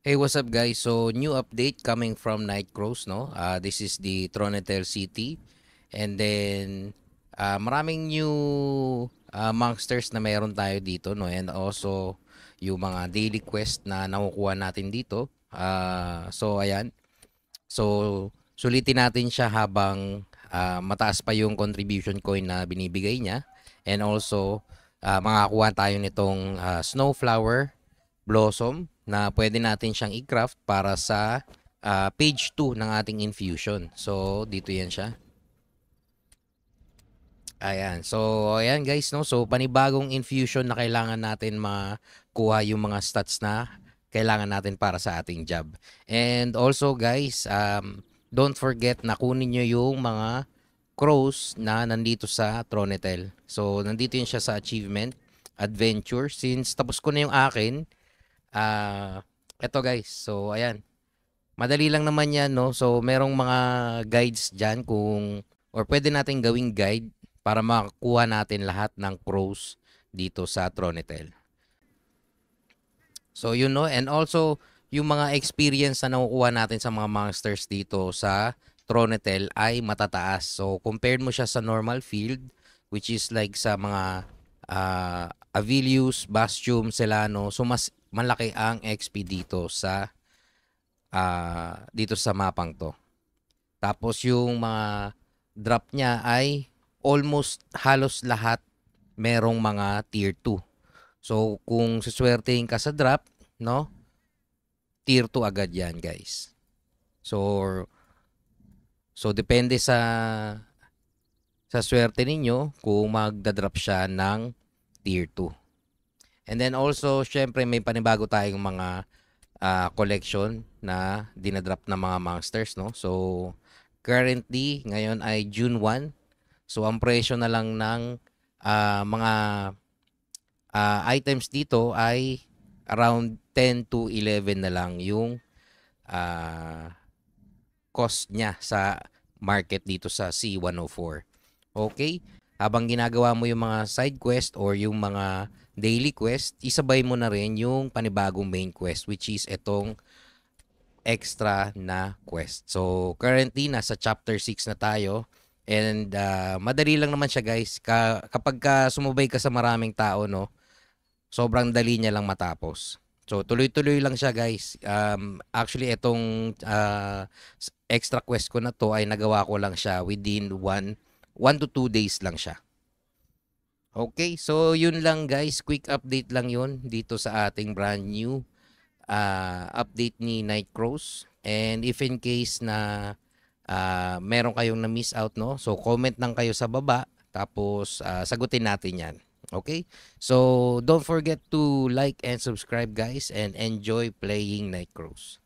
Hey, what's up guys? So, new update coming from Night Crows, no? Uh, this is the Tronetel City. And then, uh, maraming new uh, monsters na meron tayo dito, no? And also, yung mga daily quest na nakukuha natin dito. Uh, so, ayan. So, sulitin natin siya habang uh, mataas pa yung contribution coin na binibigay niya. And also, uh, makakuha tayo nitong uh, Snowflower Blossom na pwede natin siyang i-craft para sa uh, page 2 ng ating infusion. So, dito yan siya. Ayan. So, ayan guys, no? So, panibagong infusion na kailangan natin makuha yung mga stats na kailangan natin para sa ating job. And also, guys, um, don't forget na kunin nyo yung mga crows na nandito sa Tronetel. So, nandito yun siya sa achievement, adventure. Since tapos ko na yung akin, Ah, eto guys. So ayan. Madali lang naman 'yan, no. So merong mga guides diyan kung or pwede nating gawing guide para makakuha natin lahat ng crows dito sa Tronetel. So you know and also yung mga experience na nakukuha natin sa mga monsters dito sa Tronetel ay matataas. So compared mo siya sa normal field which is like sa mga uh, Avilius, Bastium, Celano, so mas malaki ang XP dito sa uh, dito sa mapang to. Tapos yung mga drop niya ay almost halos lahat merong mga tier 2. So kung suswertein ka sa drop, no? Tier 2 agad 'yan, guys. So so depende sa sa swerte ninyo kung magda-drop siya ng tier 2. And then also, syempre may panibago tayong mga uh, collection na dinadrop ng mga monsters, no? So, currently, ngayon ay June 1. So, ang presyo na lang ng uh, mga uh, items dito ay around 10 to 11 na lang yung uh, cost niya sa market dito sa C104. Okay? Habang ginagawa mo yung mga side quest or yung mga daily quest, isabay mo na rin yung panibagong main quest which is itong extra na quest. So, currently, nasa chapter 6 na tayo. And uh, madali lang naman siya guys. Ka kapag ka sumubay ka sa maraming tao, no, sobrang dali niya lang matapos. So, tuloy-tuloy lang siya guys. Um, actually, itong uh, extra quest ko na to ay nagawa ko lang siya within 1 1 to 2 days lang siya. Okay, so yun lang guys, quick update lang yun dito sa ating brand new uh, update ni Night Crows. And if in case na uh, meron kayong na-miss out, no? So comment lang kayo sa baba, tapos uh, sagutin natin yan. Okay? So don't forget to like and subscribe guys and enjoy playing Night Crows.